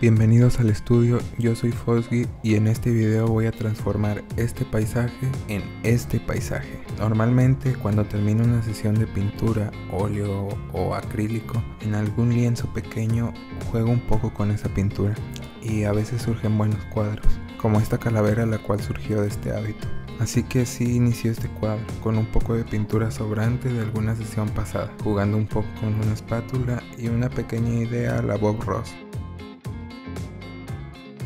Bienvenidos al estudio, yo soy Fosgi y en este video voy a transformar este paisaje en este paisaje. Normalmente cuando termino una sesión de pintura, óleo o acrílico, en algún lienzo pequeño juego un poco con esa pintura y a veces surgen buenos cuadros, como esta calavera la cual surgió de este hábito. Así que sí inició este cuadro, con un poco de pintura sobrante de alguna sesión pasada, jugando un poco con una espátula y una pequeña idea a la Bob Ross.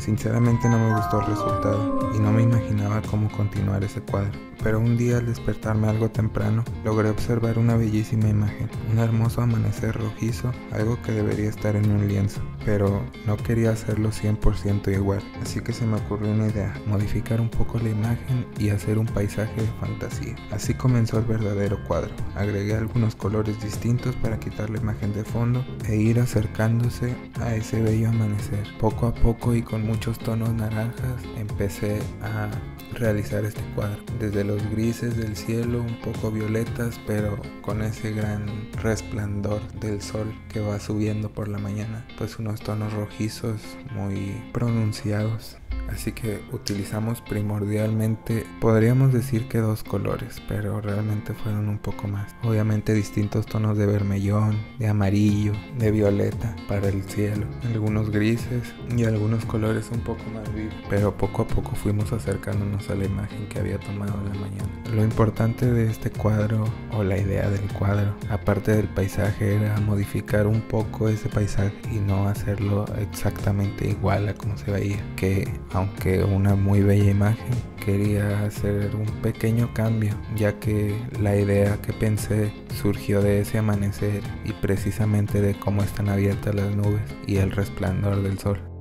Sinceramente no me gustó el resultado y no me imaginaba cómo continuar ese cuadro. Pero un día al despertarme algo temprano logré observar una bellísima imagen, un hermoso amanecer rojizo, algo que debería estar en un lienzo, pero no quería hacerlo 100% igual, así que se me ocurrió una idea, modificar un poco la imagen y hacer un paisaje de fantasía. Así comenzó el verdadero cuadro, agregué algunos colores distintos para quitar la imagen de fondo e ir acercándose a ese bello amanecer. Poco a poco y con muchos tonos naranjas empecé a realizar este cuadro. Desde los grises del cielo, un poco violetas, pero con ese gran resplandor del sol que va subiendo por la mañana, pues tonos rojizos muy pronunciados Así que utilizamos primordialmente, podríamos decir que dos colores, pero realmente fueron un poco más. Obviamente distintos tonos de vermellón, de amarillo, de violeta para el cielo, algunos grises y algunos colores un poco más vivos. Pero poco a poco fuimos acercándonos a la imagen que había tomado en la mañana. Lo importante de este cuadro o la idea del cuadro, aparte del paisaje, era modificar un poco ese paisaje y no hacerlo exactamente igual a como se veía. Que aunque una muy bella imagen, quería hacer un pequeño cambio, ya que la idea que pensé surgió de ese amanecer y precisamente de cómo están abiertas las nubes y el resplandor del sol.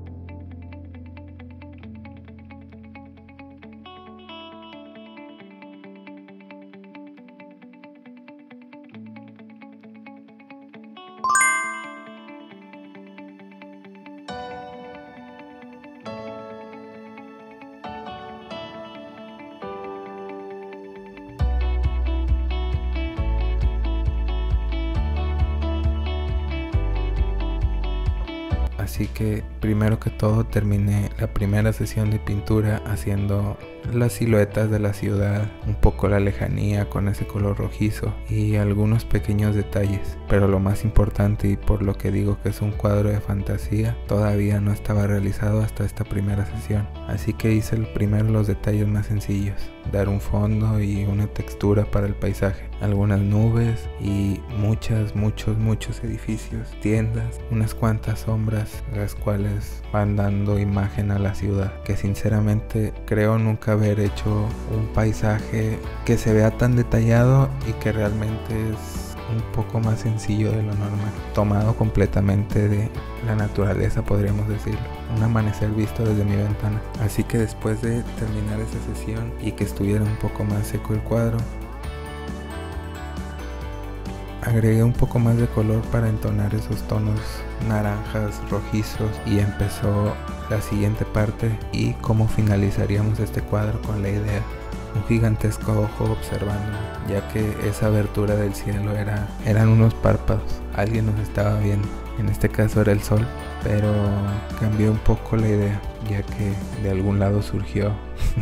Así que primero que todo terminé la primera sesión de pintura haciendo las siluetas de la ciudad, un poco la lejanía con ese color rojizo y algunos pequeños detalles. Pero lo más importante y por lo que digo que es un cuadro de fantasía, todavía no estaba realizado hasta esta primera sesión. Así que hice primero los detalles más sencillos, dar un fondo y una textura para el paisaje, algunas nubes y muchas, muchos, muchos edificios, tiendas, unas cuantas sombras, las cuales van dando imagen a la ciudad, que sinceramente creo nunca haber hecho un paisaje que se vea tan detallado y que realmente es un poco más sencillo de lo normal, tomado completamente de la naturaleza podríamos decirlo, un amanecer visto desde mi ventana. Así que después de terminar esa sesión y que estuviera un poco más seco el cuadro, agregué un poco más de color para entonar esos tonos naranjas, rojizos y empezó la siguiente parte y cómo finalizaríamos este cuadro con la idea un gigantesco ojo observando, ya que esa abertura del cielo era, eran unos párpados, alguien nos estaba viendo, en este caso era el sol, pero cambió un poco la idea, ya que de algún lado surgió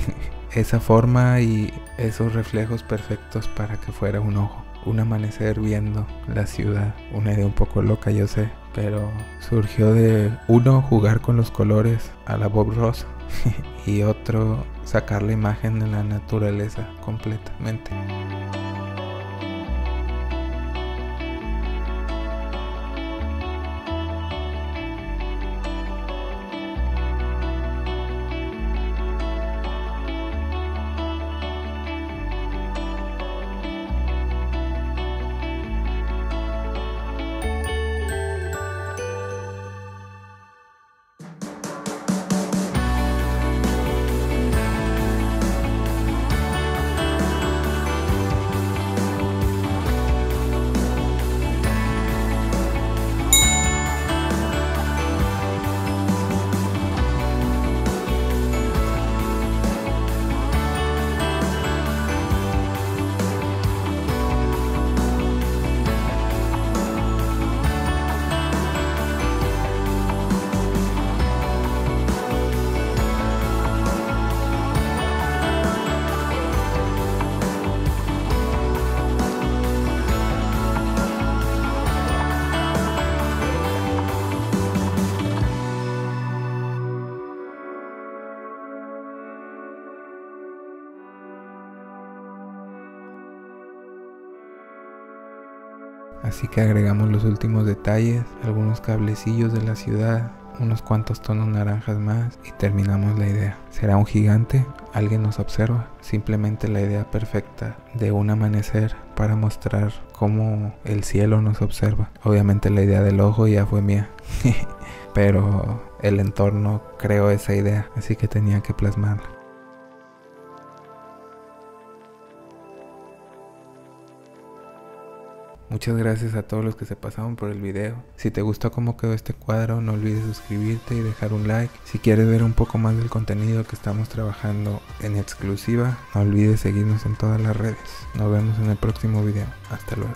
esa forma y esos reflejos perfectos para que fuera un ojo. Un amanecer viendo la ciudad, una idea un poco loca yo sé, pero surgió de uno jugar con los colores a la Bob Ross y otro sacar la imagen de la naturaleza completamente. Así que agregamos los últimos detalles, algunos cablecillos de la ciudad, unos cuantos tonos naranjas más y terminamos la idea. ¿Será un gigante? ¿Alguien nos observa? Simplemente la idea perfecta de un amanecer para mostrar cómo el cielo nos observa. Obviamente la idea del ojo ya fue mía, pero el entorno creó esa idea, así que tenía que plasmarla. Muchas gracias a todos los que se pasaron por el video. Si te gustó cómo quedó este cuadro, no olvides suscribirte y dejar un like. Si quieres ver un poco más del contenido que estamos trabajando en exclusiva, no olvides seguirnos en todas las redes. Nos vemos en el próximo video. Hasta luego.